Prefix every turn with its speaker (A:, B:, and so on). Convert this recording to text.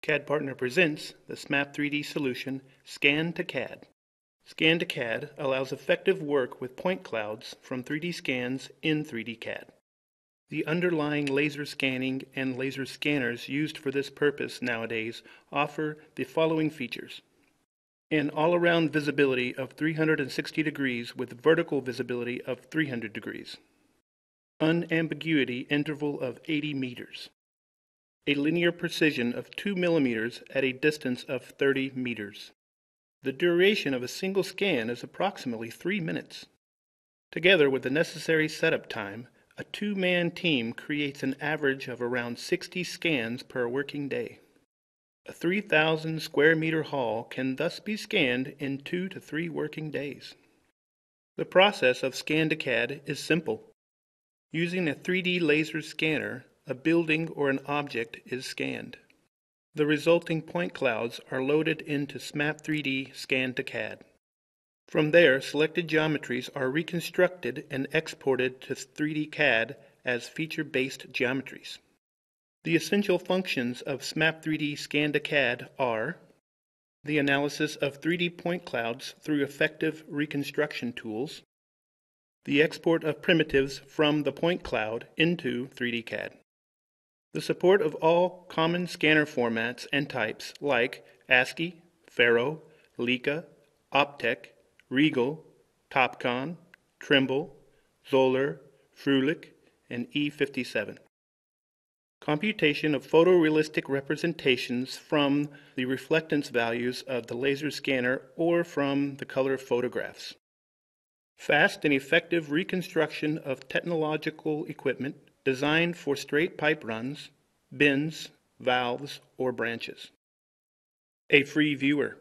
A: CADPartner presents the Smap3D solution Scan to CAD. Scan to CAD allows effective work with point clouds from 3D scans in 3D CAD. The underlying laser scanning and laser scanners used for this purpose nowadays offer the following features. An all-around visibility of 360 degrees with vertical visibility of 300 degrees. Unambiguity interval of 80 meters a linear precision of 2 millimeters at a distance of 30 meters. The duration of a single scan is approximately 3 minutes. Together with the necessary setup time, a two-man team creates an average of around 60 scans per working day. A 3,000 square meter hall can thus be scanned in two to three working days. The process of scan to CAD is simple. Using a 3D laser scanner, a building or an object is scanned. The resulting point clouds are loaded into Smap3D Scan to CAD. From there, selected geometries are reconstructed and exported to 3D CAD as feature-based geometries. The essential functions of Smap3D Scan to CAD are the analysis of 3D point clouds through effective reconstruction tools, the export of primitives from the point cloud into 3D CAD. The support of all common scanner formats and types like ASCII, Faro, Leica, Optech, Riegl, Topcon, Trimble, Zoller, Fröhlich, and E57. Computation of photorealistic representations from the reflectance values of the laser scanner or from the color photographs. Fast and effective reconstruction of technological equipment designed for straight pipe runs, bends, valves, or branches. A free viewer.